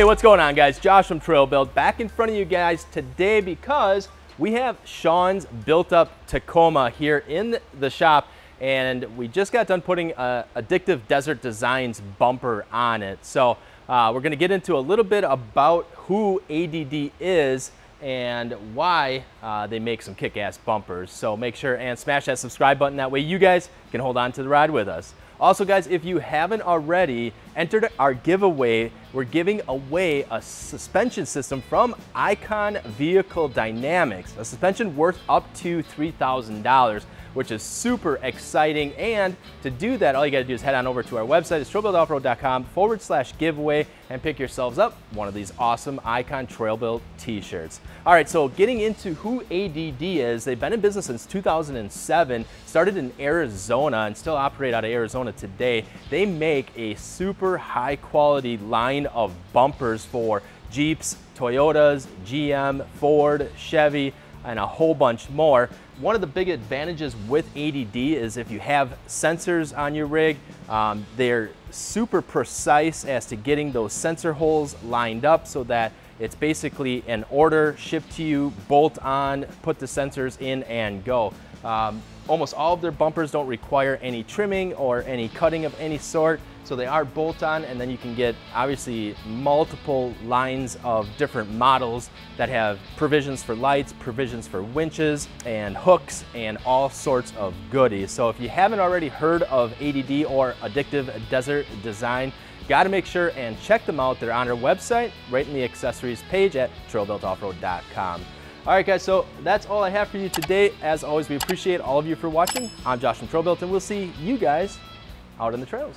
Hey, what's going on guys? Josh from Trail Built back in front of you guys today because we have Sean's built up Tacoma here in the shop and we just got done putting a Addictive Desert Designs bumper on it. So uh, we're gonna get into a little bit about who ADD is and why uh, they make some kick-ass bumpers. So make sure and smash that subscribe button. That way you guys can hold on to the ride with us. Also guys, if you haven't already entered our giveaway, we're giving away a suspension system from Icon Vehicle Dynamics, a suspension worth up to $3,000 which is super exciting. And to do that, all you gotta do is head on over to our website, it's trailbuiltoffroad.com forward slash giveaway and pick yourselves up one of these awesome Icon Trail Built t-shirts. All right, so getting into who ADD is, they've been in business since 2007, started in Arizona and still operate out of Arizona today. They make a super high quality line of bumpers for Jeeps, Toyotas, GM, Ford, Chevy, and a whole bunch more. One of the big advantages with ADD is if you have sensors on your rig, um, they're super precise as to getting those sensor holes lined up so that it's basically an order shipped to you, bolt on, put the sensors in and go. Um, almost all of their bumpers don't require any trimming or any cutting of any sort. So they are bolt-on and then you can get obviously multiple lines of different models that have provisions for lights, provisions for winches and hooks and all sorts of goodies. So if you haven't already heard of ADD or Addictive Desert Design, got to make sure and check them out. They're on our website, right in the accessories page at trailbuiltoffroad.com. All right, guys, so that's all I have for you today. As always, we appreciate all of you for watching. I'm Josh from Trail Built, and we'll see you guys out on the trails.